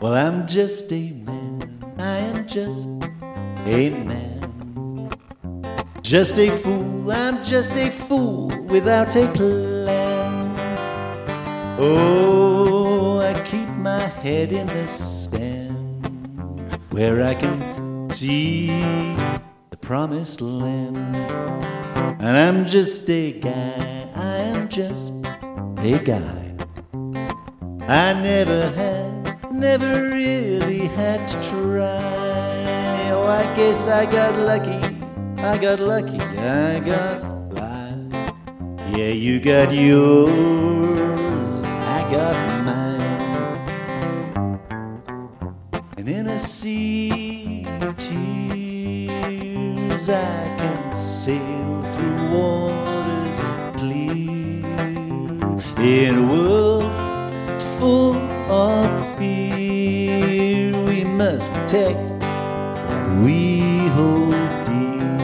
Well, I'm just a man. I am just a man. Just a fool. I'm just a fool without a plan. Oh, I keep my head in the sand where I can see the promised land. And I'm just a guy. I am just a guy. I never had, never really had to try. Oh, I guess I got lucky, I got lucky, I got fly. Yeah, you got yours, I got mine. And in a sea of tears, I can sail in a world full of fear. We must protect what we hold dear.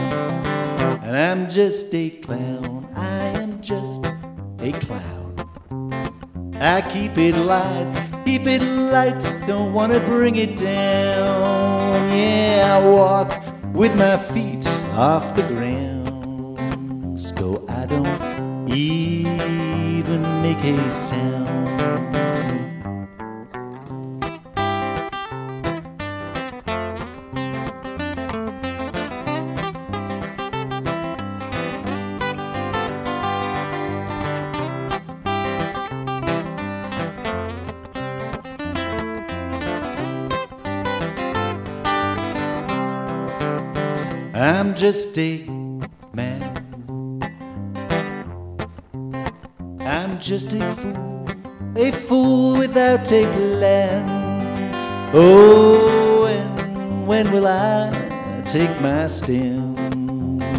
And I'm just a clown, I am just a clown. I keep it light, keep it light, don't wanna bring it down. Yeah, I walk with my feet off the ground, so I don't even make a sound. I'm just a man. I'm just a fool, a fool without a plan. Oh, and when will I take my stand,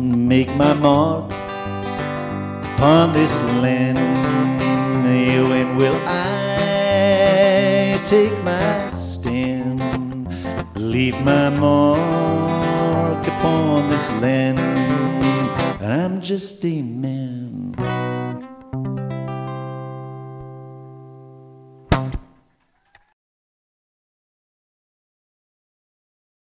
make my mark upon this land? When will I take my stand, leave my mark upon this land? And I'm just a man.